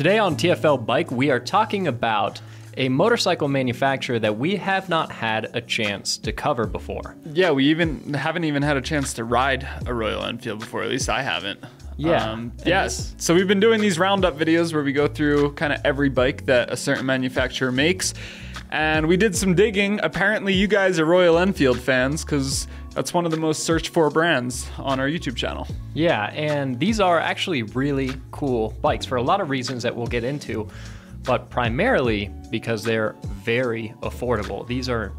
Today on TFL Bike, we are talking about a motorcycle manufacturer that we have not had a chance to cover before. Yeah, we even haven't even had a chance to ride a Royal Enfield before. At least I haven't. Yeah. Um, yes. So we've been doing these roundup videos where we go through kind of every bike that a certain manufacturer makes. And we did some digging. Apparently, you guys are Royal Enfield fans because that's one of the most searched for brands on our YouTube channel. Yeah, and these are actually really cool bikes for a lot of reasons that we'll get into, but primarily because they're very affordable. These are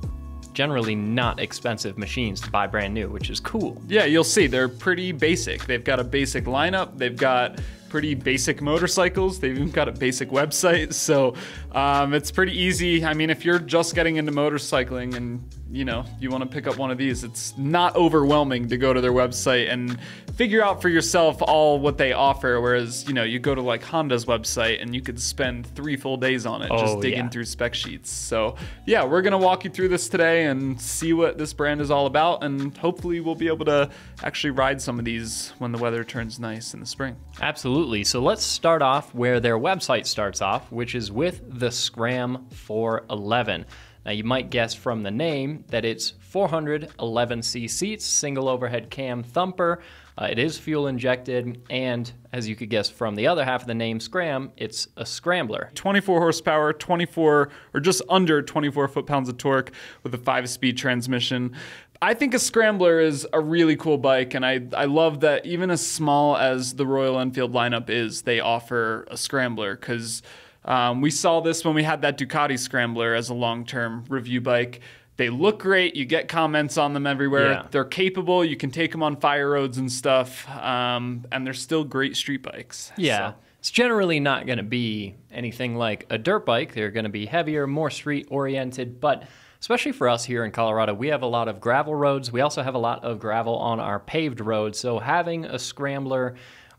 generally not expensive machines to buy brand new, which is cool. Yeah, you'll see they're pretty basic. They've got a basic lineup. They've got pretty basic motorcycles. They've even got a basic website, so um, it's pretty easy. I mean, if you're just getting into motorcycling and you know you want to pick up one of these, it's not overwhelming to go to their website and figure out for yourself all what they offer. Whereas you know you go to like Honda's website and you could spend three full days on it Oh, just digging yeah. through spec sheets. So yeah, we're gonna walk you through this today and see what this brand is all about, and hopefully we'll be able to actually ride some of these when the weather turns nice in the spring. Absolutely. So let's start off where their website starts off, which is with the Scram 411. Now, you might guess from the name that it's 411c seats, single overhead cam thumper. Uh, it is fuel injected, and as you could guess from the other half of the name, Scram, it's a scrambler. 24 horsepower, 24 or just under 24 foot pounds of torque with a five speed transmission. I think a Scrambler is a really cool bike, and I, I love that even as small as the Royal Enfield lineup is, they offer a Scrambler because um, we saw this when we had that Ducati Scrambler as a long term review bike. They look great. You get comments on them everywhere. Yeah. They're capable. You can take them on fire roads and stuff, um, and they're still great street bikes. Yeah. So- It's generally not going to be anything like a dirt bike. They're going to be heavier, more street oriented, but especially for us here in Colorado, we have a lot of gravel roads. We also have a lot of gravel on our paved roads. So having a scrambler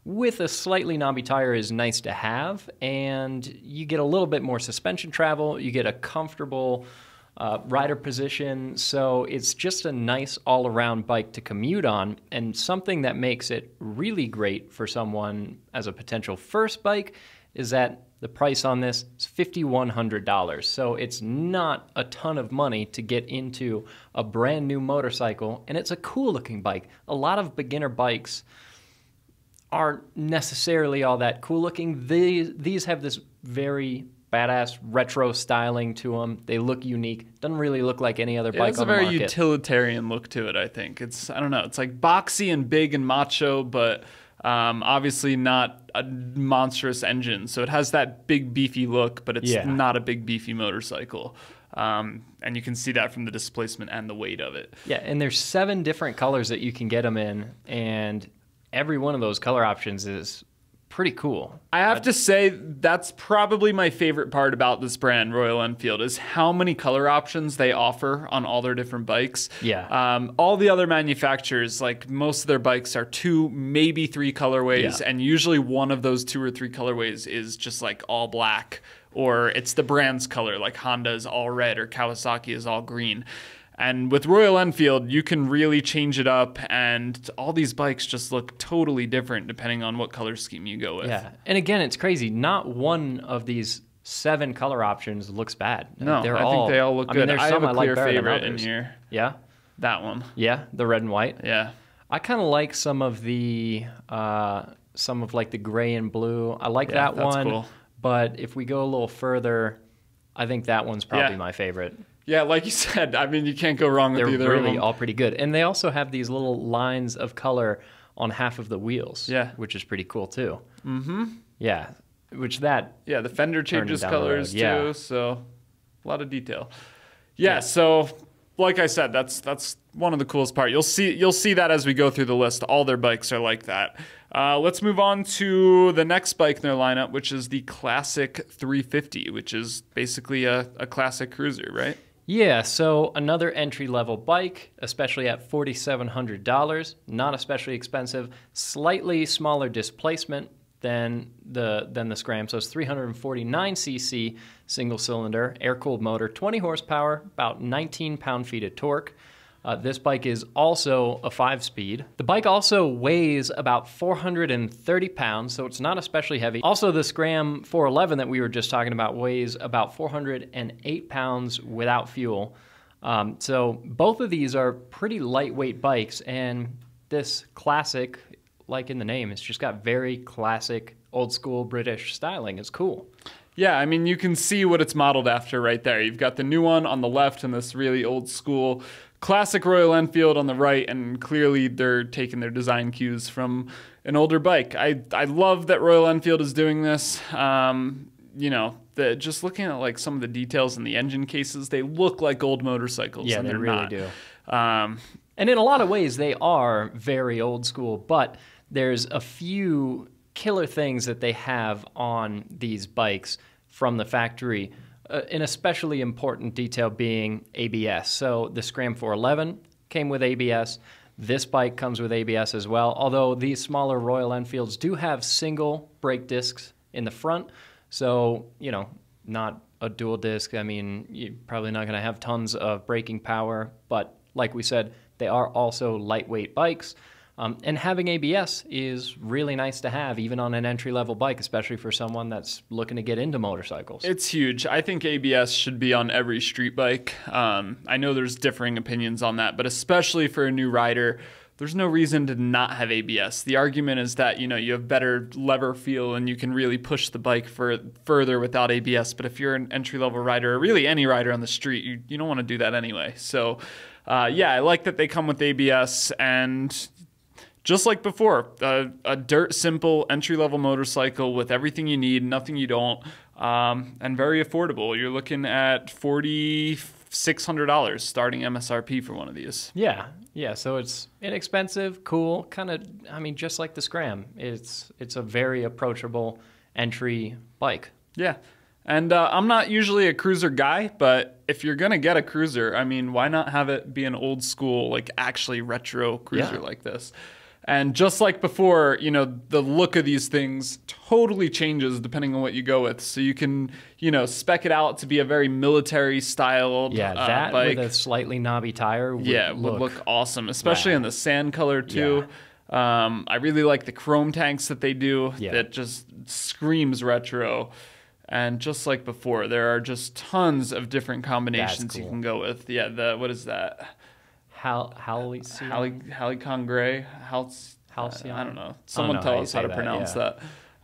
with a slightly knobby tire is nice to have, and you get a little bit more suspension travel. You get a comfortable uh, rider position. So it's just a nice all around bike to commute on, and something that makes it really great for someone as a potential first bike is that the price on this is $5,100. So it's not a ton of money to get into a brand new motorcycle, and it's a cool looking bike. A lot of beginner bikes aren't necessarily all that cool looking. These these have this very badass retro styling to them. They look unique. Doesn't really look like any other It bike has a very market. utilitarian look to it. I think it's I don't know. It's like boxy and big and macho, but um, obviously not a monstrous engine. So it has that big beefy look, but it's Yeah. not a big beefy motorcycle. Um, and you can see that from the displacement and the weight of it. yeah, and there's seven different colors that you can get them in, and every one of those color options is pretty cool. I have to say that's probably my favorite part about this brand, Royal Enfield, is how many color options they offer on all their different bikes. Yeah. Um, all the other manufacturers, like most of their bikes, are two, maybe three colorways, Yeah. and usually one of those two or three colorways is just like all black, or it's the brand's color, like Honda is all red or Kawasaki is all green. And with Royal Enfield, you can really change it up, and all these bikes just look totally different depending on what color scheme you go with. Yeah, and again, it's crazy. Not one of these seven color options looks bad. No, they're I all, think they all look I good. Mean, there's I some have a I like clear better than favorite in here. Yeah, That one. yeah, the red and white. Yeah. I kind of like some of the uh, some of like the gray and blue. I like Yeah, that that's one. cool. But if we go a little further, I think that one's probably Yeah. my favorite. Yeah, like you said, I mean, you can't go wrong with They're either of really all pretty good, and they also have these little lines of color on half of the wheels. Yeah. which is pretty cool too. Mm-hmm. Yeah, which that yeah, the fender changes down the road, colors yeah. too, so a lot of detail. Yeah, so like I said, that's that's one of the coolest part. You'll see you'll see that as we go through the list. All their bikes are like that. Uh, let's move on to the next bike in their lineup, which is the Classic 350, which is basically a, a classic cruiser, right? Yeah, so another entry level bike, especially at $4,700, not especially expensive, slightly smaller displacement than the than the Scram. So it's 349 cc single cylinder, air cooled motor, 20 horsepower, about 19 pound feet of torque. Uh, this bike is also a five speed. The bike also weighs about 430 pounds, so it's not especially heavy. Also, the Scram 411 that we were just talking about weighs about 408 pounds without fuel. Um, so, both of these are pretty lightweight bikes, and this classic, like in the name, it's just got very classic old school British styling. It's cool. Yeah, I mean, you can see what it's modeled after right there. You've got the new one on the left and this really old school classic Royal Enfield on the right, and clearly they're taking their design cues from an older bike. I, I love that Royal Enfield is doing this. Um, you know, the, just looking at like some of the details in the engine cases, they look like old motorcycles. Yeah, and they really not. do. Um, And in a lot of ways, they are very old school, but there's a few killer things that they have on these bikes from the factory. An especially important detail being ABS. So the Scram 411 came with ABS. This bike comes with ABS as well, although these smaller Royal Enfields do have single brake discs in the front. So, you know, not a dual disc. I mean, you're probably not going to have tons of braking power, but like we said, they are also lightweight bikes. Um, and having ABS is really nice to have, even on an entry level bike, especially for someone that's looking to get into motorcycles. It's huge. I think ABS should be on every street bike. Um, I know there's differing opinions on that, but especially for a new rider, there's no reason to not have ABS. The argument is that you know you have better lever feel and you can really push the bike for further without ABS. But if you're an entry level rider, or really any rider on the street, you, you don't want to do that anyway. So, uh, yeah, I like that they come with ABS and just like before, a, a dirt simple entry level motorcycle with everything you need, nothing you don't, um, and very affordable. You're looking at forty six hundred dollars starting MSRP for one of these. Yeah, yeah. So it's inexpensive, cool, kind of. I mean, just like the Scram, it's it's a very approachable entry bike. Yeah. And uh, I'm not usually a cruiser guy, but if you're gonna get a cruiser, I mean, why not have it be an old school, like actually retro cruiser Yeah. like this? And just like before, you know, the look of these things totally changes depending on what you go with. So you can, you know, spec it out to be a very military styled Yeah, uh, that bike. with a slightly knobby tire. Would yeah, look, would look awesome, especially rad. in the sand color too. Um, I really like the chrome tanks that they do. Yeah. That just screams retro. And just like before, there are just tons of different combinations you can go with. Yeah, the what is that? Hal Halcyon. Hali Halicon Gray? Hal- Halcyon? I don't know. Someone know tell us how say to that, pronounce yeah.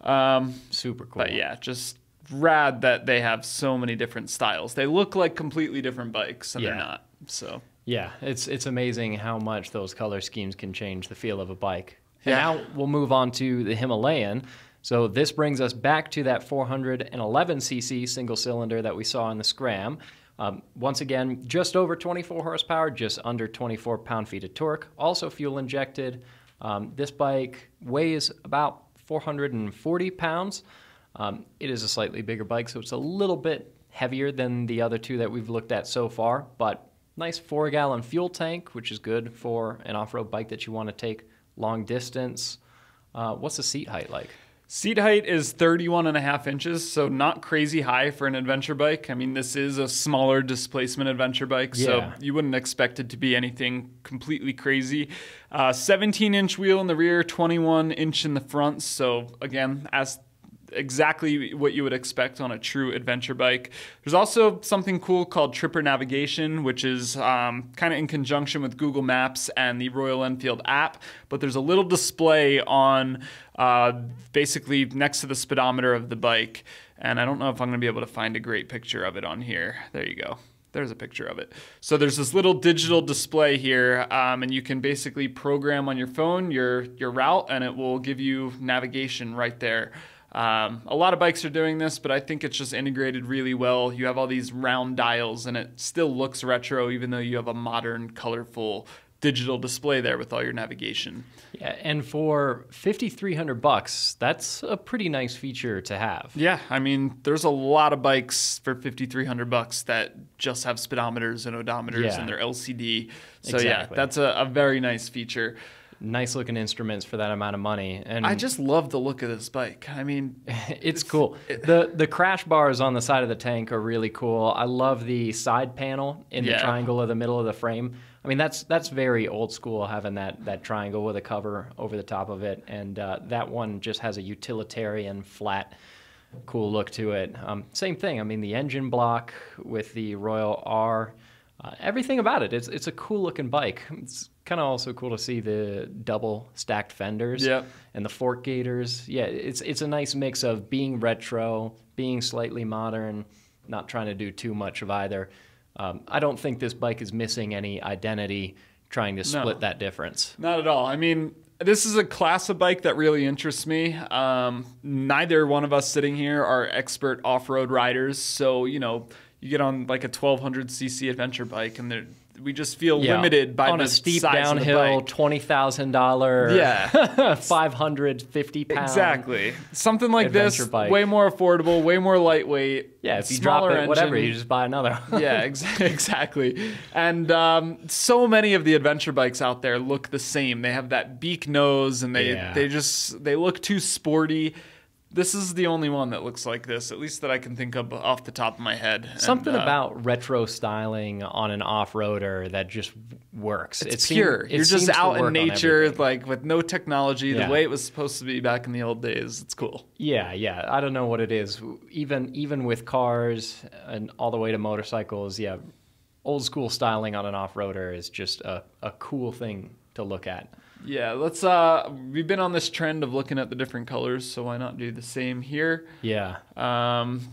that. Um, Super cool. but yeah, just rad that they have so many different styles. They look like completely different bikes, and Yeah. they're not. So Yeah, it's it's amazing how much those color schemes can change the feel of a bike. And Yeah. now we'll move on to the Himalayan. So this brings us back to that 411cc single cylinder that we saw in the Scram. Um, once again, just over 24 horsepower, just under 24 pound feet of torque. Also fuel injected. Um, this bike weighs about 440 pounds. Um, it is a slightly bigger bike, so it's a little bit heavier than the other two that we've looked at so far, but nice four gallon fuel tank, which is good for an off road bike that you want to take long distance. Uh, what's the seat height like? Seat height is 31 and a half inches, so not crazy high for an adventure bike. I mean, this is a smaller displacement adventure bike, so you wouldn't expect it to be anything completely crazy. Uh, 17 inch wheel in the rear, 21 inch in the front. So, again, as exactly what you would expect on a true adventure bike. There's also something cool called Tripper Navigation, which is um, kind of in conjunction with Google Maps and the Royal Enfield app. But there's a little display on uh, basically next to the speedometer of the bike. And I don't know if I'm going to be able to find a great picture of it on here. There you go. There's a picture of it. So there's this little digital display here, um, and you can basically program on your phone your your route, and it will give you navigation right there. Um, a lot of bikes are doing this, but I think it's just integrated really well. You have all these round dials, and it still looks retro, even though you have a modern, colorful digital display there with all your navigation. Yeah, and for 5300 bucks, that's a pretty nice feature to have. Yeah, I mean, there's a lot of bikes for 5300 bucks that just have speedometers and odometers Yeah. and they're LCD. So yeah, that's a, a very nice feature. Nice looking instruments for that amount of money. And I just love the look of this bike. I mean, it's cool. The the crash bars on the side of the tank are really cool. I love the side panel in the triangle of the middle of the frame. I I mean, that's that's very old school having that that triangle with a cover over the top of it, and uh, that one just has a utilitarian flat, cool look to it. Um, same thing. I mean, the engine block with the Royal R, uh, everything about it. It's it's a cool looking bike. It's kind of also cool to see the double stacked fenders Yep. and the fork gators. Yeah, it's it's a nice mix of being retro, being slightly modern, not trying to do too much of either. Um, I don't think this bike is missing any identity trying to split that difference. Not at all. I mean, this is a class of bike that really interests me. Um, neither one of us sitting here are expert off-road riders, so you know, you get on like a 1200cc adventure bike, and they're- we just feel Yeah, limited by on the a steep size of the downhill, twenty thousand dollar, Yeah. five hundred fifty pound. Exactly. Something like this, bike. way more affordable, way more lightweight. Yeah, if you drop it, whatever, you just buy another. yeah, ex- exactly. And um, so many of the adventure bikes out there look the same. They have that beak nose, and they Yeah. they just they look too sporty. This is the only one that looks like this, at least that I can think of off the top of my head. And, Something uh, about retro styling on an off-roader that just works. it's It pure. it You're just out in nature, like with no technology, Yeah. the way it was supposed to be back in the old days. It's cool. Yeah, yeah. I don't know what it is. Even even with cars and all the way to motorcycles, yeah, old school styling on an off-roader is just a, a cool thing to look at. Yeah, let's. uh We've been on this trend of looking at the different colors, so why not do the same here? Yeah, Um,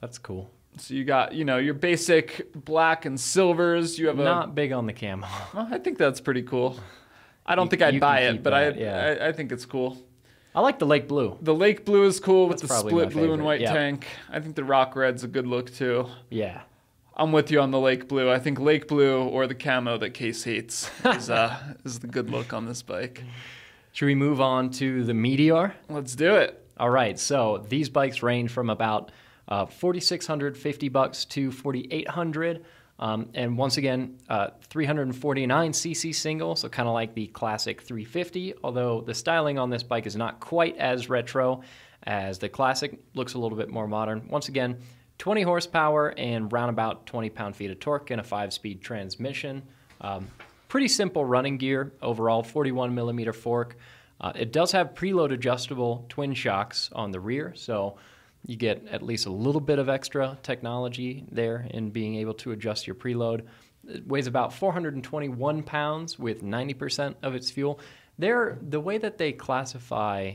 that's cool. So you got, you know, your basic black and silvers. You have a. Not big on the camo. Well, I think that's pretty cool. I don't You- think I'd buy it, but that, I, yeah. I I think it's cool. I like the lake blue. The lake blue is cool with the split blue and white yeah. tank. I think the rock red's a good look too. Yeah. I'm with you on the lake blue. I think lake blue or the camo that Kase hates is uh is the good look on this bike. Should we move on to the Meteor? Let's do it. All right, so these bikes range from about uh, 4,650 bucks to 4,800, um, and once again, uh, 349 cc single, so kind of like the classic 350. Although the styling on this bike is not quite as retro as the classic, looks a little bit more modern. Once again, 20 horsepower and round about 20 pound-feet of torque and a five-speed transmission. Um, pretty simple running gear overall, 41 millimeter fork. Uh, it does have preload adjustable twin shocks on the rear, so you get at least a little bit of extra technology there in being able to adjust your preload. It weighs about 421 pounds with 90% of its fuel. They're, the way that they classify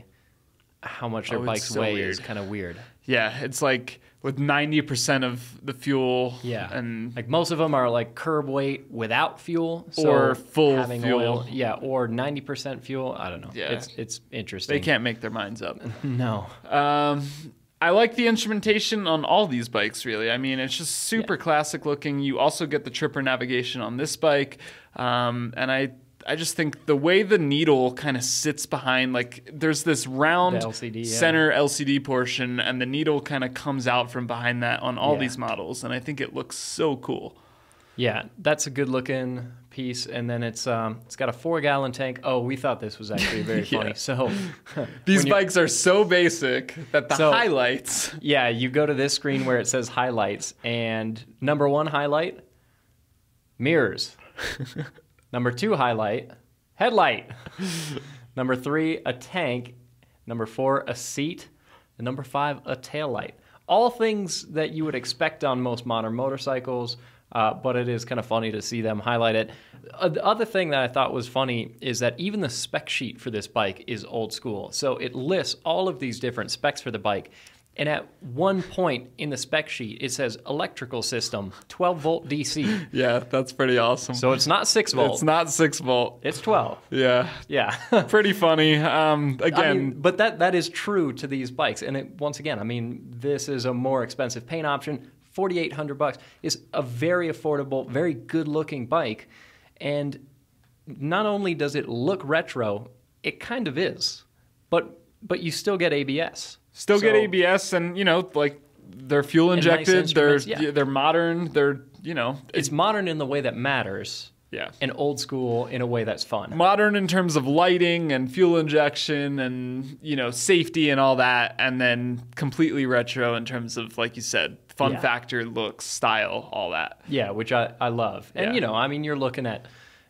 how much their Oh, bikes so weigh is kind of weird. Yeah, it's like with 90% of the fuel Yeah, and like most of them are like curb weight without fuel, so Or full having fuel. oil. Yeah, or 90% fuel. I don't know. Yeah. it's it's interesting. they can't make their minds up. No. Um, I like the instrumentation on all these bikes, really. I mean, it's just super classic looking. You also get the tripper navigation on this bike. Um, and I, I just think the way the needle kind of sits behind, like, there's this round The LCD, yeah. center LCD portion, and the needle kind of comes out from behind that on all Yeah. these models. And I think it looks so cool. Yeah, that's a good looking piece, and then it's um it's got a four gallon tank. Oh, we thought this was actually very Yeah. funny. So These bikes are so basic that the So- highlights. Yeah, you go to this screen where it says highlights, and number one highlight, mirrors. Number two highlight, headlight. number three, a tank. Number four, a seat. And number five, a taillight. All things that you would expect on most modern motorcycles, uh, but it is kind of funny to see them highlight it. Uh, the other thing that I thought was funny is that even the spec sheet for this bike is old school. So it lists all of these different specs for the bike. And at one point in the spec sheet, it says electrical system, 12 volt DC. Yeah, that's pretty awesome. So it's not 6 volt, it's not six volt. it's 12. Yeah. Yeah. pretty funny. Um, again, I mean, but that that is true to these bikes. And it, once again, I mean, this is a more expensive paint option. Forty eight hundred bucks is a very affordable, very good looking bike, and not only does it look retro, it kind of is, but but you still get ABS. Still get ABS, and you know, like they're fuel nice injected. they're yeah. they're modern. They're you know, It's modern in the way that matters, yeah. and old school in a way that's fun. Modern in terms of lighting and fuel injection and you know safety and all that, and then completely retro in terms of like you said, fun Yeah. factor, looks, style, all that. Yeah, which I, I love. And Yeah. you know, I mean, you're looking at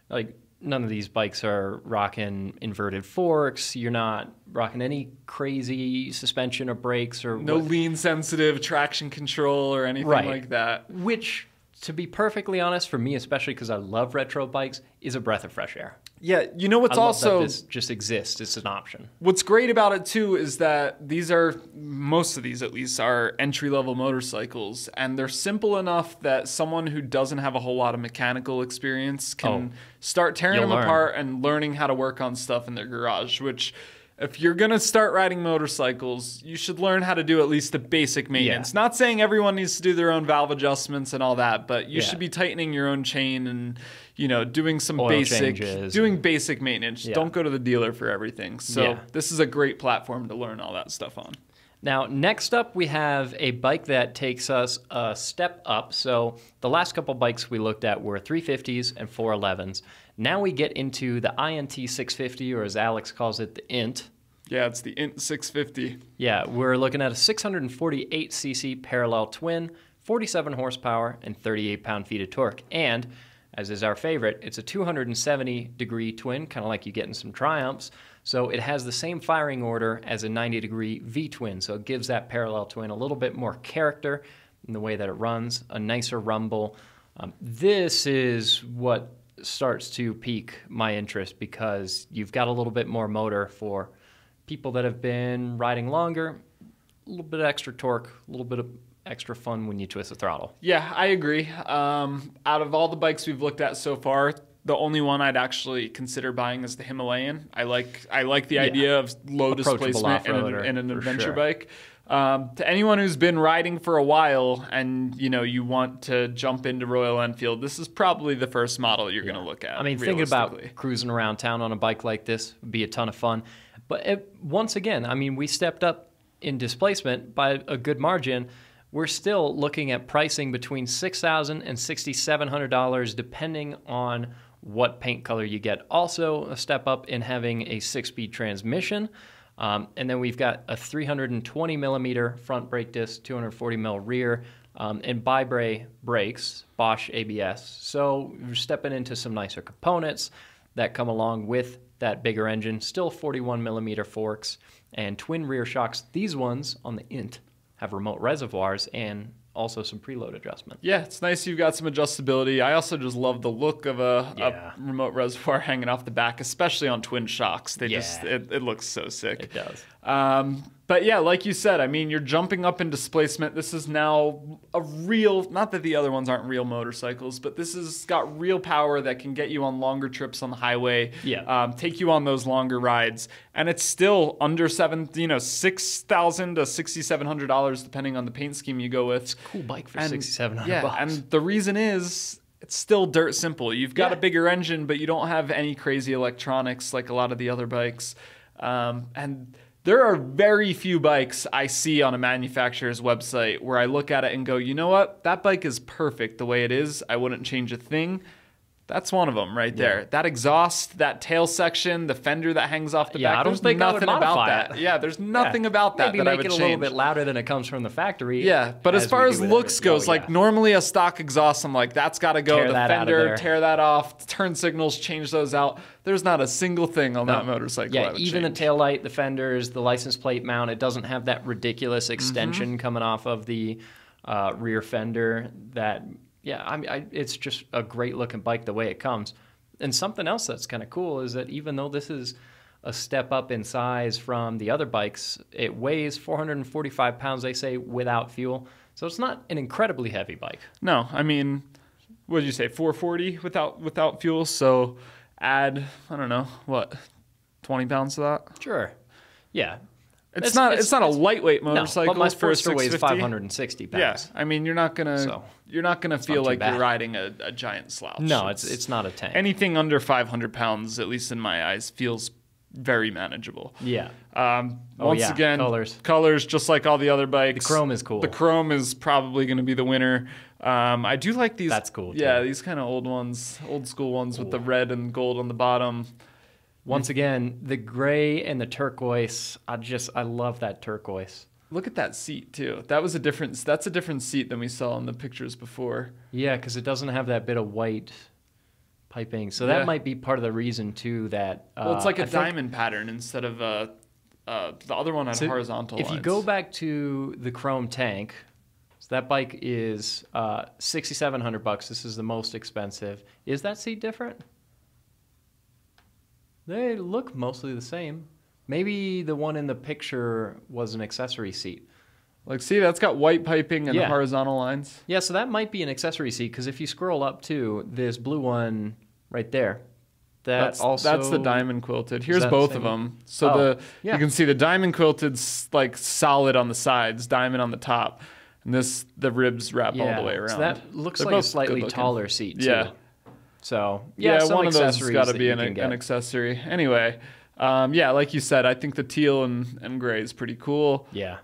like none of these bikes are rocking inverted forks. You're not rocking any crazy suspension or brakes or No what- lean sensitive traction control or anything Right. like that. which to be perfectly honest for me especially because I love retro bikes is a breath of fresh air. Yeah, you know what's also that this just exists. It's an option. What's great about it too is that these are most of these at least are entry level motorcycles and they're simple enough that someone who doesn't have a whole lot of mechanical experience can Oh. start tearing them learn. apart and learning how to work on stuff in their garage, which if you're going to start riding motorcycles, you should learn how to do at least the basic maintenance. Not saying everyone needs to do their own valve adjustments and all that, but you Yeah. should be tightening your own chain and you know, doing some Oil basic changes. doing basic maintenance. Yeah. Don't go to the dealer for everything. So Yeah. this is a great platform to learn all that stuff on. Now, next up, we have a bike that takes us a step up. So, the last couple bikes we looked at were 350s and 411s. Now we get into the INT 650, or as Alex calls it, the INT. Yeah, it's the Int 650. Yeah, we're looking at a 648cc parallel twin, 47 horsepower, and 38 pound feet of torque. And, as is our favorite, it's a 270 degree twin, kind of like you get in some Triumphs. So it has the same firing order as a 90 degree V twin. So it gives that parallel twin a little bit more character in the way that it runs, a nicer rumble. Um, this is what starts to pique my interest because you've got a little bit more motor for people that have been riding longer, a little bit extra torque, a little bit of extra fun when you twist the throttle. Yeah, I agree. Um, out of all the bikes we've looked at so far, the only one I'd actually consider buying is the Himalayan. I like I like the idea of low displacement in an, off-roader, an adventure sure. bike. Um, to anyone who's been riding for a while and you know you want to jump into Royal Enfield, this is probably the first model you're going to look at. I mean, thinking about cruising around town on a bike like this would be a ton of fun. But it, once again, I mean, we stepped up in displacement by a good margin. We're still looking at pricing between six thousand and sixty seven hundred dollars, and $6,700 depending on what paint color you get. Also, a step up in having a six-speed transmission. Um, and then we've got a 320 millimeter front brake disc, 240 mil rear, um, and ByBre brakes, Bosch ABS. So we're stepping into some nicer components that come along with that bigger engine. Still 41 millimeter forks and twin rear shocks. These ones on the Int have remote reservoirs and also some preload adjustment. Yeah, it's nice you've got some adjustability. I also just love the look of a, Yeah. a remote reservoir hanging off the back, especially on twin shocks. They just Yeah. it, it looks so sick. It does. Um, but yeah, like you said, I mean, you're jumping up in displacement. This is now a real, not that the other ones aren't real motorcycles, but this has got real power that can get you on longer trips on the highway. Yeah. Um, take you on those longer rides. And it's still under seven, you know, six thousand to sixty seven hundred dollars, depending on the paint scheme you go with. Cool bike for 6700 yeah, bucks. and the reason is it's still dirt simple. You've got Yeah. a bigger engine, but you don't have any crazy electronics like a lot of the other bikes. Um, and there are very few bikes I see on a manufacturer's website where I look at it and go, you know what? That bike is perfect the way it is. I wouldn't change a thing. That's one of them right there. That exhaust, that tail section, the fender that hangs off the Yeah, back. I don't there's think nothing about that. it. Yeah, there's nothing Yeah. about that Maybe that make I would it a change. little bit louder than it comes from the factory. Yeah, but as, we far as looks every- goes, oh, like normally a stock exhaust, I'm like, that's got to go. Tear the that out of fender, tear that off. Turn signals, change those out. There's not a single thing on that motorcycle. Yeah, even change. the tail light, the fenders, the license plate mount, it doesn't have that Mm-hmm. ridiculous extension coming off of the uh, rear fender. That yeah, I mean, I, it's just a great looking bike the way it comes. And something else that's kind of cool is that even though this is a step up in size from the other bikes, it weighs 445 pounds. They say without fuel, so it's not an incredibly heavy bike. No, I mean, what did you say? 440 without without fuel. So add, I don't know, what, 20 pounds to that. Sure, yeah. It's, not. It's, not a lightweight no, motorcycle but my Sportster weighs 560 pounds. Yeah, I mean, you're not gonna So, you're not gonna feel too like bad. you're riding a, a giant slouch. No, it's it's not a tank. anything under 500 pounds, at least in my eyes, feels very manageable. yeah. Um, Oh, once yeah, again, colors. colors just like all the other bikes. The chrome is cool. The chrome is probably going to be the winner. Um, I do like these. That's cool, Yeah, too. these kind of old ones, old school ones with the red and gold on the bottom. Once again, the gray and the turquoise. I just I love that turquoise. Look at that seat too. That was a different. That's a different seat than we saw in the pictures before. Yeah, because it doesn't have that bit of white piping. So that Yeah. might be part of the reason too that. Uh, Well, it's like a I think- diamond pattern instead of uh, uh, the other one on So horizontal. If you go back to the Chrome tank, so that bike is uh, sixty seven hundred bucks. This is the most expensive. Is that seat different? They look mostly the same. Maybe the one in the picture was an accessory seat. like, see, that's got white piping and Yeah. horizontal lines. Yeah, so that might be an accessory seat because if you scroll up to this blue one right there. That That's also that's the diamond quilted. Here's both same of them. So Oh, the yeah. you can see the diamond quilted's like solid on the sides, diamond on the top, and this the ribs wrap all the way around. So that looks They're like a slightly taller seat too. Yeah. So Yeah, yeah, one of those has got to be an, an accessory. Anyway, um, yeah, like you said, I think the teal and, and gray is pretty cool. Yeah.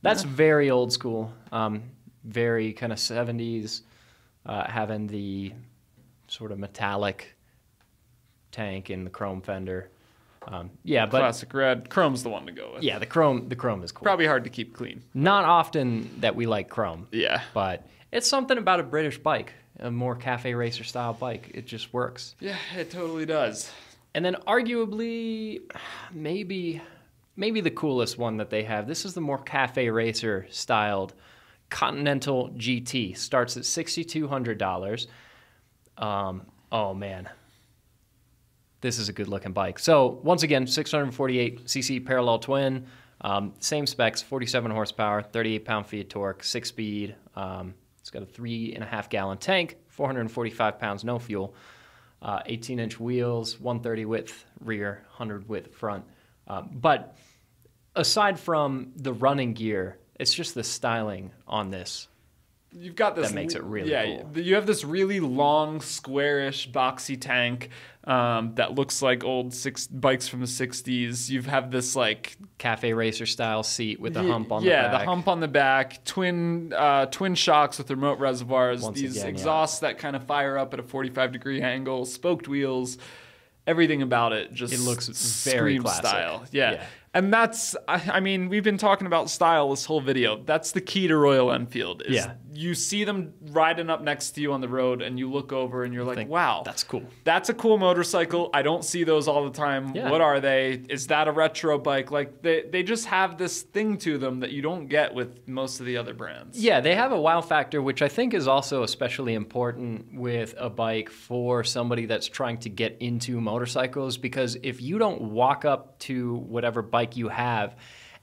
That's very old school. Um, very kind of 70s, uh, having the sort of metallic tank in the chrome fender. Um, yeah, but Classic red. Chrome's the one to go with. yeah, the chrome the chrome is cool. Probably hard to keep clean. Not often that we like chrome, Yeah. but it's something about a British bike, a more cafe racer style bike. It just works. Yeah, it totally does. And then arguably, maybe maybe the coolest one that they have. This is the more cafe racer styled Continental GT. Starts at sixty two hundred dollars. Um, oh man, this is a good looking bike. So once again, six hundred forty eight cc parallel twin. Um, same specs, 47 horsepower, 38 pound feet of torque, six speed. Um, it's got a three and a half gallon tank, 445 pounds, no fuel. Uh, 18 inch wheels, 130 width rear, 100 width front. Um, but aside from the running gear, it's just the styling on this. You've got this That makes it really yeah, cool. You have this really long, squarish, boxy tank um, that looks like old six bikes from the '60s. You have this like Cafe racer style seat with the hump on yeah, the back. The hump on the back, twin uh, twin shocks with remote reservoirs, Once these again, yeah. exhausts that kind of fire up at a 45 degree angle, spoked wheels, everything about it just It looks very classic. style. Yeah. Yeah. And that's, I, I mean, we've been talking about style this whole video. That's the key to Royal Enfield. Is Yeah. You see them riding up next to you on the road, and you look over, and you're like, think, "Wow, That's cool. that's a cool motorcycle. I don't see those all the time. Yeah. What are they? Is that a retro bike? Like they, they just have this thing to them that you don't get with most of the other brands. Yeah, they have a wow factor, which I think is also especially important with a bike for somebody that's trying to get into motorcycles. Because if you don't walk up to whatever bike you have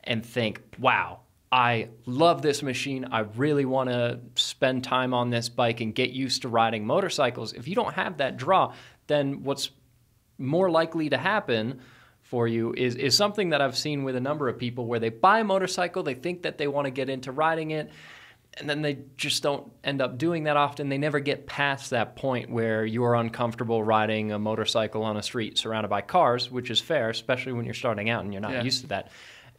and think, wow, I love this machine, I really want to spend time on this bike and get used to riding motorcycles, if you don't have that draw, then what's more likely to happen for you is, is something that I've seen with a number of people where they buy a motorcycle, they think that they want to get into riding it, and then they just don't end up doing that often. They never get past that point where you're uncomfortable riding a motorcycle on a street surrounded by cars, which is fair, especially when you're starting out and you're not Yeah. used to that.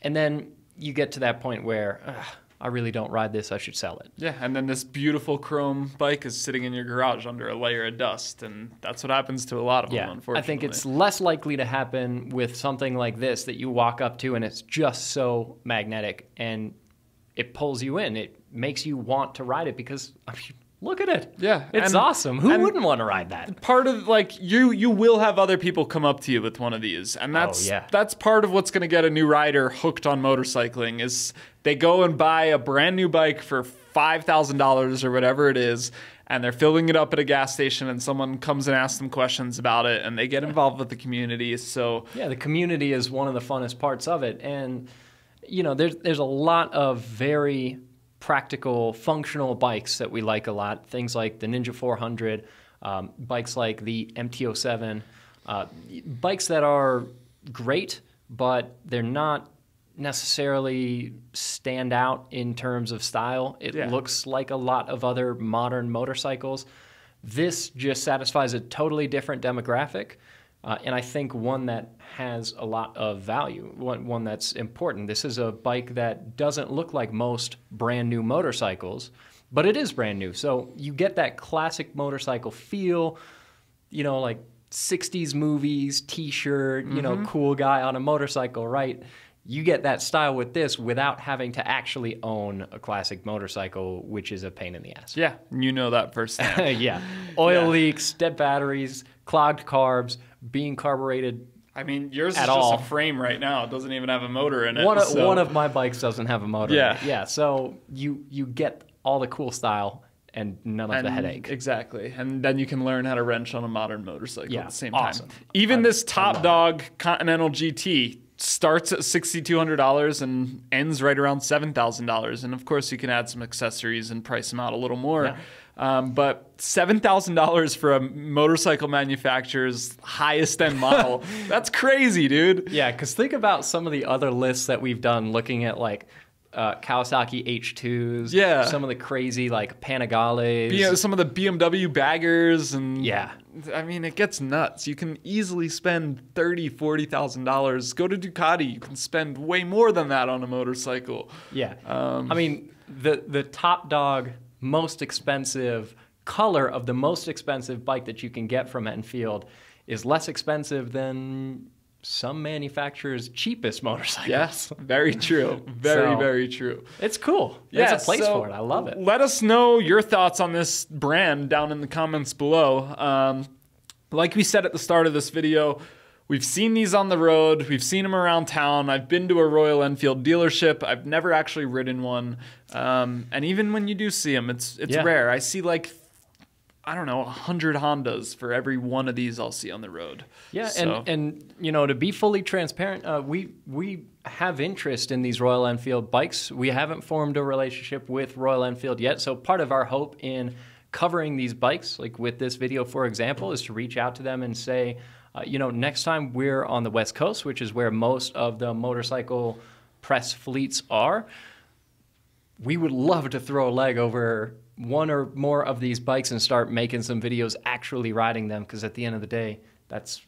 And then you get to that point where "Ugh, I really don't ride this, I should sell it. Yeah, and then this beautiful chrome bike is sitting in your garage under a layer of dust, and that's what happens to a lot of them. Yeah, I think it's less likely to happen with something like this that you walk up to and it's just so magnetic and it pulls you in. It makes you want to ride it because I mean, look at it. Yeah, it's and- awesome. Who wouldn't want to ride that? part of like you you will have other people come up to you with one of these and oh, that's Oh, yeah. that's part of what's going to get a new rider hooked on motorcycling is they go and buy a brand new bike for $5000 or whatever it is and they're filling it up at a gas station and someone comes and asks them questions about it and they get involved with the community so Yeah, the community is one of the funnest parts of it, and you know, there's there's a lot of very practical, functional bikes that we like a lot. Things like the Ninja 400, um, bikes like the MT07, uh, bikes that are great, but they're not necessarily stand out in terms of style. It Yeah. looks like a lot of other modern motorcycles. This just satisfies a totally different demographic, uh, and I think one that has a lot of value, one, one that's important. This is a bike that doesn't look like most brand new motorcycles, but it is brand new. So you get that classic motorcycle feel, you know, like 60s movies, t shirt, you know, cool guy on a motorcycle, right? you get that style with this without having to actually own a classic motorcycle, which is a pain in the ass. Yeah, you know that firsthand. yeah. Oil Yeah. leaks, dead batteries, clogged carbs, being carbureted. I mean, yours At is all. just a frame right now. It doesn't even have a motor in it. One of, so- one of my bikes doesn't have a motor. Yeah. Yeah. So you you get all the cool style and none of the headache. Exactly. And then you can learn how to wrench on a modern motorcycle Yeah, at the same awesome. time. Even I- this top dog Continental GT starts at $6,200 and ends right around $7,000. And of course, you can add some accessories and price them out a little more. Yeah. Um, but $7,000 for a motorcycle manufacturer's highest end model, that's crazy, dude. Yeah, because think about some of the other lists that we've done looking at like uh, Kawasaki H2s. Yeah. Some of the crazy like Panigales. Yeah, some of the BMW baggers and Yeah. I mean it gets nuts. You can easily spend thirty, forty thousand dollars. Go to Ducati, you can spend way more than that on a motorcycle. Yeah. Um, I mean, the the top dog, most expensive color of the most expensive bike that you can get from Enfield is less expensive than some manufacturers' cheapest motorcycles. Yes, very true. Very, So- very true. It's cool. There's Yeah, a place so for it. I love it. Let us know your thoughts on this brand down in the comments below. Um, like we said at the start of this video, we've seen these on the road. We've seen them around town. I've been to a Royal Enfield dealership. I've never actually ridden one. Um, and even when you do see them, it's it's Yeah. rare. I see like I don't know, a hundred Hondas for every one of these I'll see on the road. Yeah, So- and and you know to be fully transparent, uh, we we have interest in these Royal Enfield bikes. We haven't formed a relationship with Royal Enfield yet, so part of our hope in covering these bikes, like with this video, for example, is to reach out to them and say, uh, you know, next time we're on the West Coast, which is where most of the motorcycle press fleets are, we would love to throw a leg over one or more of these bikes and start making some videos actually riding them because at the end of the day that's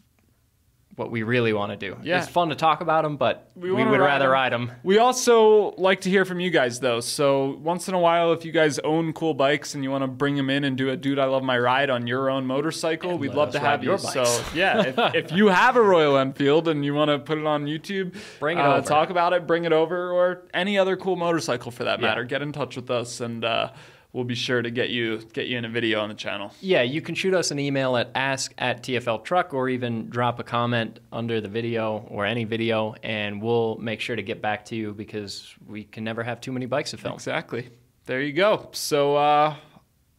what we really want to do Yeah. it's fun to talk about them but we, wanna would ride rather 'em. ride them We also like to hear from you guys though. So once in a while, if you guys own cool bikes and you want to bring them in and do a "Dude, I love my ride" on your own motorcycle, And we'd love to have you. So yeah, if, if you have a Royal Enfield and you want to put it on YouTube, Bring it uh, over. talk about it, bring it over, or any other cool motorcycle for that Yeah. matter. Get in touch with us and. Uh, We'll be sure to get you get you in a video on the channel. yeah you can shoot us an email at ask at tfl truck or even drop a comment under the video or any video and we'll make sure to get back to you because we can never have too many bikes to film Exactly. There you go. So uh,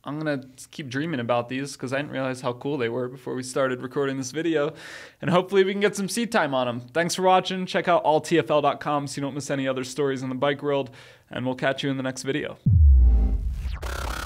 I'm gonna keep dreaming about these because I didn't realize how cool they were before we started recording this video, and hopefully we can get some seat time on them. Thanks for watching. Check out alltfl.com so you don't miss any other stories in the bike world, and we'll catch you in the next video you